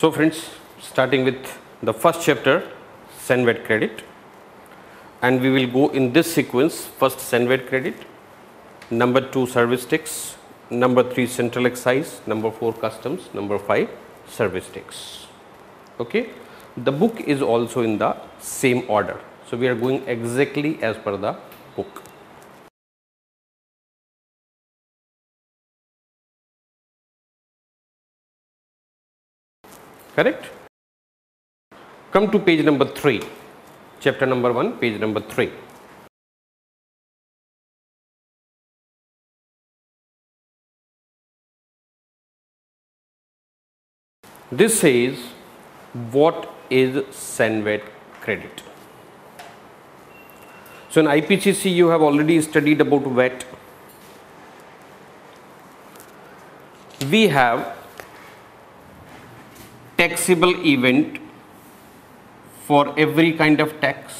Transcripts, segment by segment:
So friends, starting with the first chapter, Cenvat credit, and we will go in this sequence. First Cenvat credit, number two service tax, number three central excise, number four customs, number five service tax. Okay, the book is also in the same order. So we are going exactly as per the book. Correct? Come to page number 3 chapter number 1 page number 3 this says what is Cenvat credit? So in IPCC you have already studied about VAT we have taxable event for every kind of tax.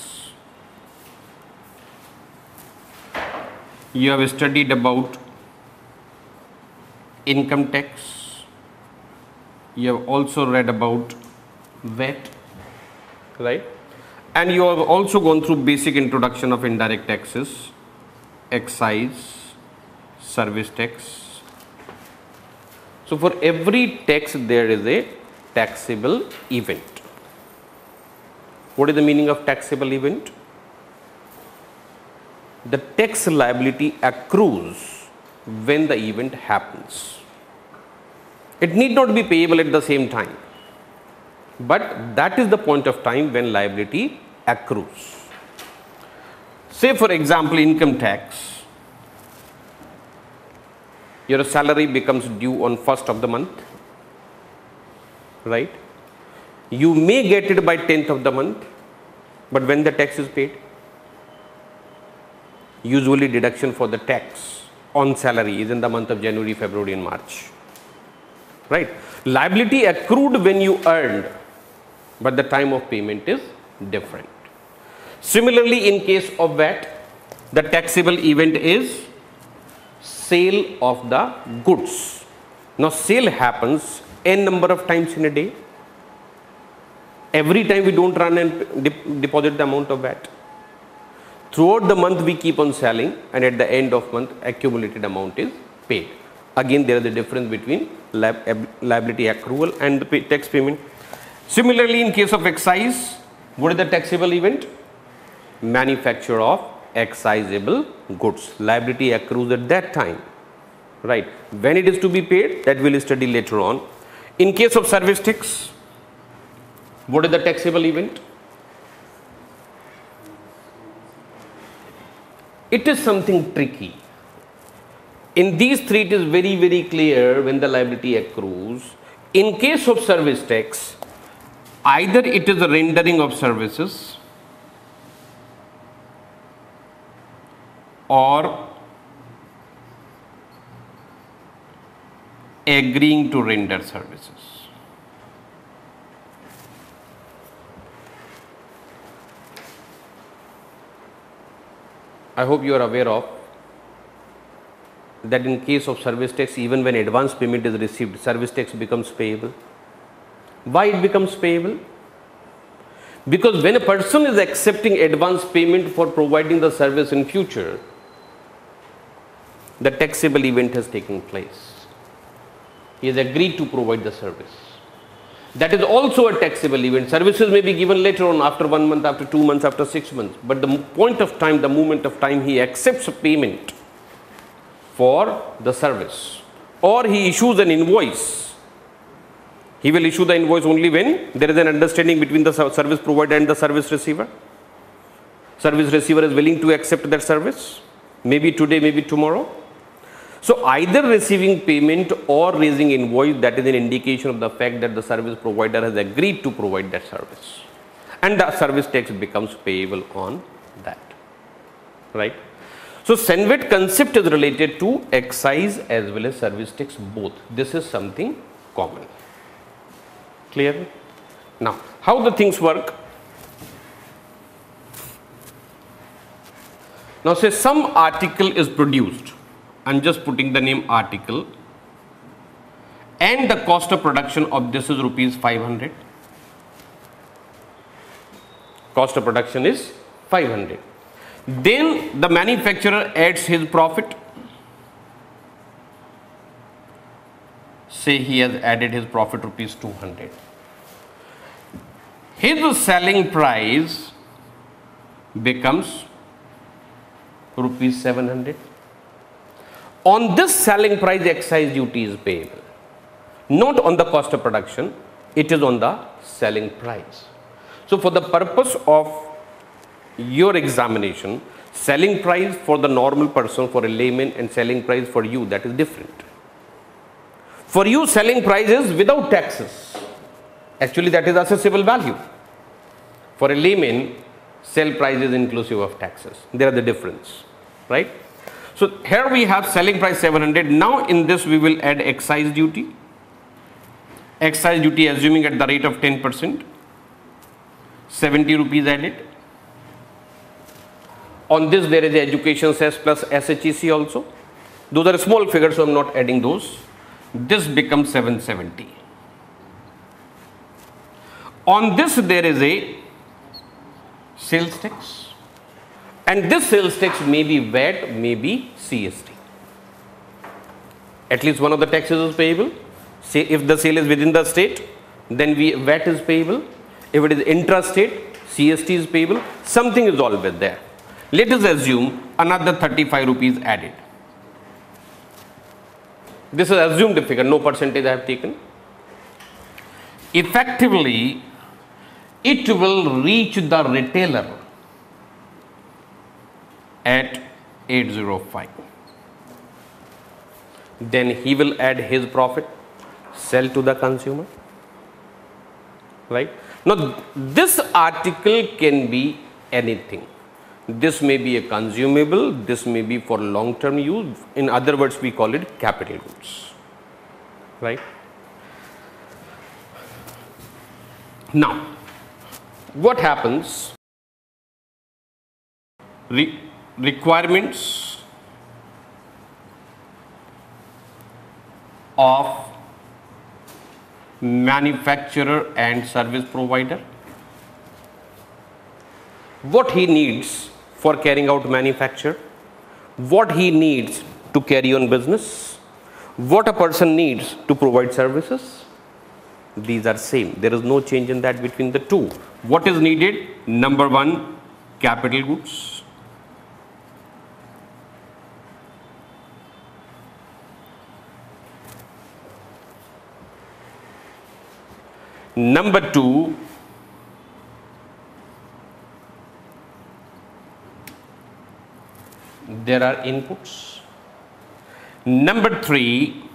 You have studied about income tax. You have also read about VAT, right? And you have also gone through basic introduction of indirect taxes, excise, service tax. So for every tax there is a taxable event. What is the meaning of taxable event? The tax liability accrues when the event happens. It need not be payable at the same time, but that is the point of time when liability accrues. Say for example income tax, your salary becomes due on first of the month right? You may get it by 10th of the month but when the tax is paid usually deduction for the tax on salary is in the month of january february and march. Right? Liability accrued when you earned but the time of payment is different. Similarly in case of vat the taxable event is sale of the goods. Now sale happens n number of times in a day. Every time we don't run and de deposit the amount of VAT. Throughout the month we keep on selling and at the end of month accumulated amount is paid. Again there is a difference between liability accrual and the pay tax payment. Similarly in case of excise, what is the taxable event? Manufacture of excisable goods. Liability accrues at that time right when it is to be paid that we will study later on in case of service tax, what is the taxable event? It is something tricky. In these three, it is very, very clear when the liability accrues. In case of service tax, either it is a rendering of services or agreeing to render services. I hope you are aware of that in case of service tax even when advance payment is received service tax becomes payable. Why it becomes payable? Because when a person is accepting advance payment for providing the service in future the taxable event has taken place he has agreed to provide the service. That is also a taxable event. Services may be given later on after one month, after two months, after six months. But the point of time, the moment of time he accepts a payment for the service or he issues an invoice. He will issue the invoice only when there is an understanding between the service provider and the service receiver. Service receiver is willing to accept that service, maybe today, maybe tomorrow so either receiving payment or raising invoice that is an indication of the fact that the service provider has agreed to provide that service. And the service tax becomes payable on that. Right. So Cenvat concept is related to excise as well as service tax both. This is something common. Clear. Now how the things work? Now say some article is produced I'm just putting the name article. And the cost of production of this is rupees 500 cost of production is 500 then the manufacturer adds his profit. Say he has added his profit rupees 200 his selling price becomes rupees 700 on this selling price excise duty is payable not on the cost of production it is on the selling price so for the purpose of your examination selling price for the normal person for a layman and selling price for you that is different for you, selling price is without taxes. Actually, that is assessable value. For a layman, sell price is inclusive of taxes. There are the difference, right? So here we have selling price 700. Now in this we will add excise duty. Excise duty assuming at the rate of 10%. 70 rupees added. On this there is education cess plus SHEC also. Those are small figures so I am not adding those this becomes 770 on this there is a sales tax and this sales tax may be VAT may be CST at least one of the taxes is payable. Say if the sale is within the state then we VAT is payable. If it is intrastate CST is payable. Something is always there. Let us assume another 35 rupees added. This is assumed figure, no percentage I have taken. Effectively, it will reach the retailer at 805. Then he will add his profit, sell to the consumer. Right? Now, this article can be anything. This may be a consumable, this may be for long term use. In other words, we call it capital goods. Right? Now, what happens? Requirements of manufacturer and service provider what he needs for carrying out manufacture, what he needs to carry on business, what a person needs to provide services. These are same. There is no change in that between the two. What is needed? Number one, capital goods. Number two, there are inputs. Number three,